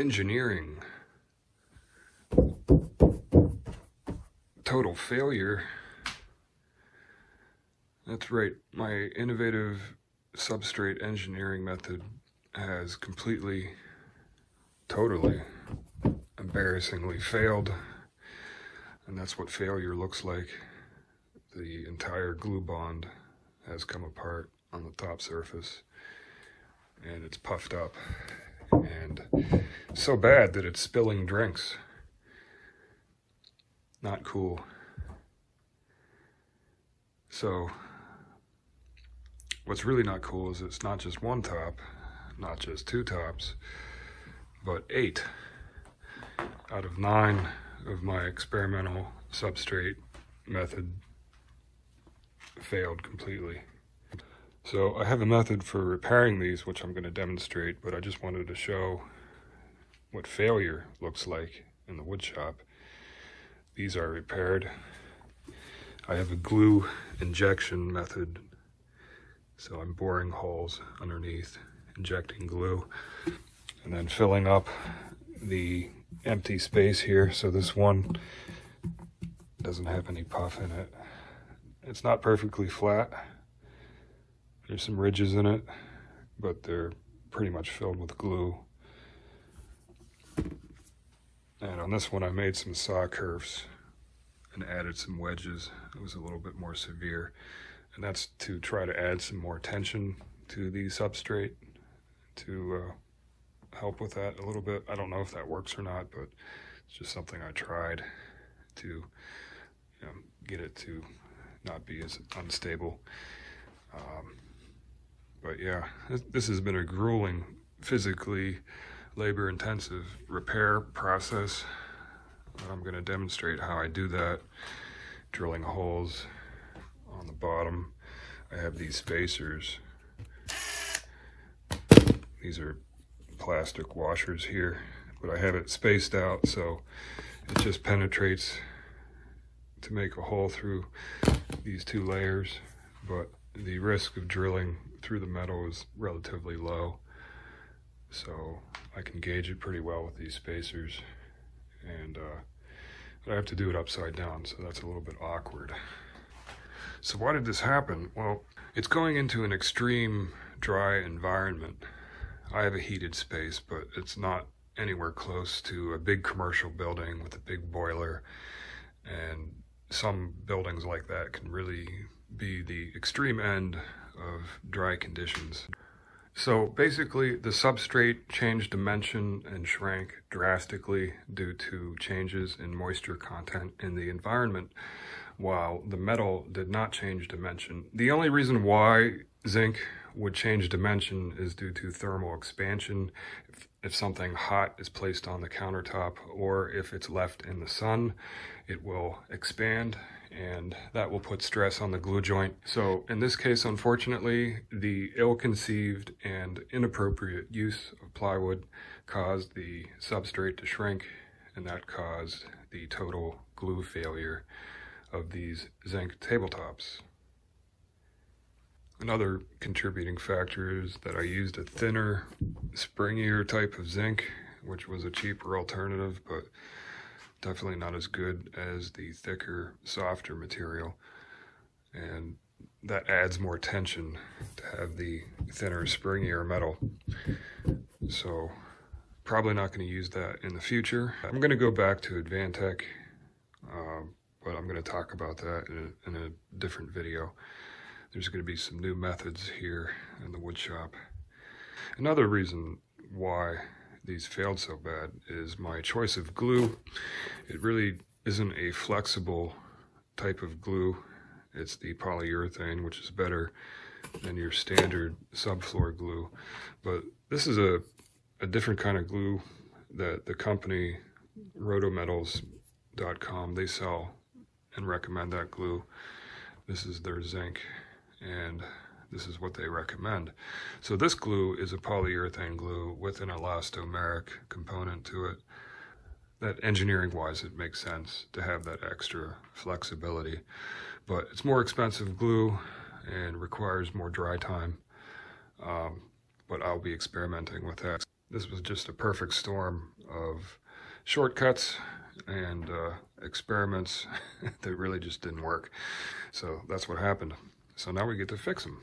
engineering. Total failure. That's right, my innovative substrate engineering method has completely, totally, embarrassingly failed. And that's what failure looks like. The entire glue bond has come apart on the top surface and it's puffed up and so bad that it's spilling drinks. Not cool. So what's really not cool is it's not just one top, not just two tops, but eight out of nine of my experimental substrate method failed completely. So I have a method for repairing these, which I'm going to demonstrate, but I just wanted to show what failure looks like in the wood shop. These are repaired. I have a glue injection method. So I'm boring holes underneath, injecting glue, and then filling up the empty space here. So this one doesn't have any puff in it. It's not perfectly flat. There's some ridges in it, but they're pretty much filled with glue. And on this one, I made some saw curves and added some wedges. It was a little bit more severe. And that's to try to add some more tension to the substrate to uh, help with that a little bit. I don't know if that works or not, but it's just something I tried to you know, get it to not be as unstable. Um, but yeah, this has been a grueling, physically labor intensive repair process. I'm going to demonstrate how I do that, drilling holes on the bottom. I have these spacers. These are plastic washers here, but I have it spaced out so it just penetrates to make a hole through these two layers, but the risk of drilling through the metal is relatively low. So I can gauge it pretty well with these spacers. And uh, I have to do it upside down, so that's a little bit awkward. So why did this happen? Well, it's going into an extreme dry environment. I have a heated space, but it's not anywhere close to a big commercial building with a big boiler. And some buildings like that can really be the extreme end of dry conditions. So basically the substrate changed dimension and shrank drastically due to changes in moisture content in the environment while the metal did not change dimension. The only reason why zinc would change dimension is due to thermal expansion. If, if, something hot is placed on the countertop or if it's left in the sun, it will expand and that will put stress on the glue joint. So in this case, unfortunately, the ill-conceived and inappropriate use of plywood caused the substrate to shrink and that caused the total glue failure of these zinc tabletops. Another contributing factor is that I used a thinner, springier type of zinc, which was a cheaper alternative, but definitely not as good as the thicker, softer material. And that adds more tension to have the thinner, springier metal. So probably not going to use that in the future. I'm going to go back to Advantech, uh, but I'm going to talk about that in a, in a different video. There's going to be some new methods here in the wood shop. Another reason why these failed so bad is my choice of glue. It really isn't a flexible type of glue. It's the polyurethane, which is better than your standard subfloor glue. But this is a, a different kind of glue that the company rotometals.com, they sell and recommend that glue. This is their zinc and this is what they recommend. So this glue is a polyurethane glue with an elastomeric component to it. That engineering wise, it makes sense to have that extra flexibility, but it's more expensive glue and requires more dry time. Um, but I'll be experimenting with that. this was just a perfect storm of shortcuts and uh, experiments that really just didn't work. So that's what happened. So now we get to fix them.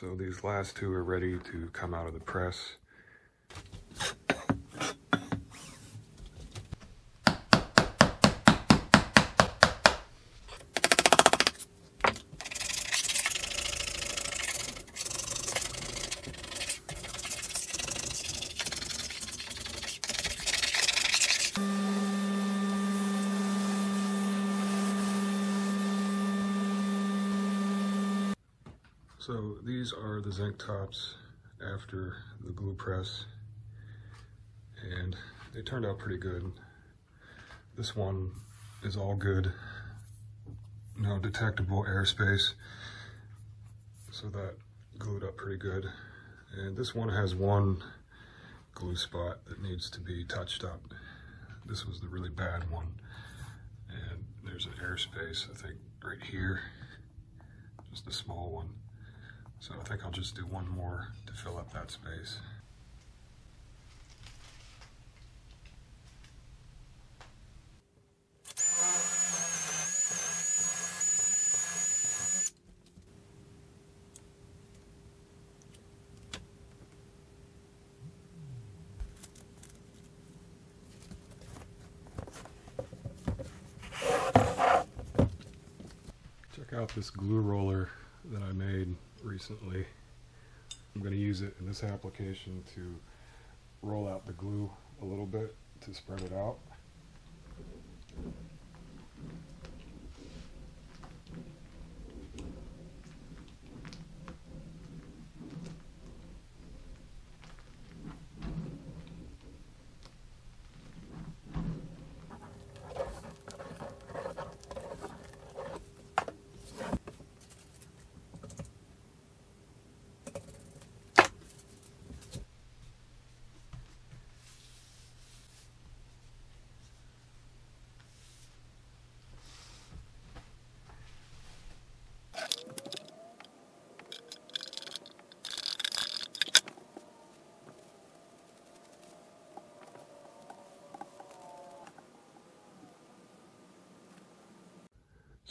So these last two are ready to come out of the press. So these are the zinc tops after the glue press and they turned out pretty good. This one is all good, no detectable airspace, so that glued up pretty good. And this one has one glue spot that needs to be touched up. This was the really bad one. And there's an airspace, I think, right here, just a small one. So I think I'll just do one more to fill up that space. Check out this glue roller that I made recently. I'm going to use it in this application to roll out the glue a little bit to spread it out.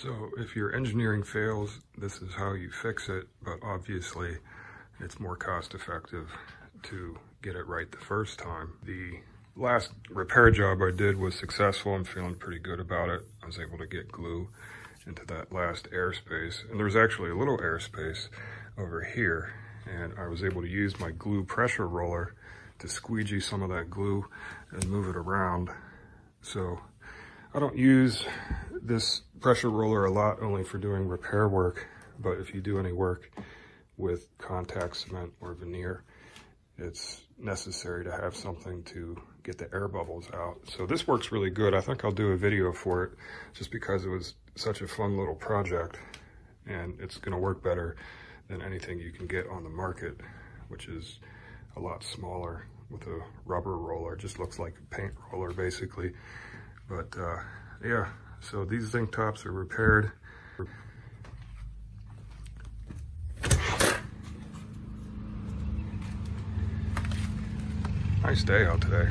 So if your engineering fails, this is how you fix it, but obviously it's more cost effective to get it right the first time. The last repair job I did was successful. I'm feeling pretty good about it. I was able to get glue into that last airspace. And there's actually a little airspace over here. And I was able to use my glue pressure roller to squeegee some of that glue and move it around. So I don't use this pressure roller a lot only for doing repair work, but if you do any work with contact cement or veneer, it's necessary to have something to get the air bubbles out. So this works really good. I think I'll do a video for it just because it was such a fun little project and it's gonna work better than anything you can get on the market, which is a lot smaller with a rubber roller. It just looks like a paint roller basically. But uh, yeah, so these zinc tops are repaired. Nice day out today.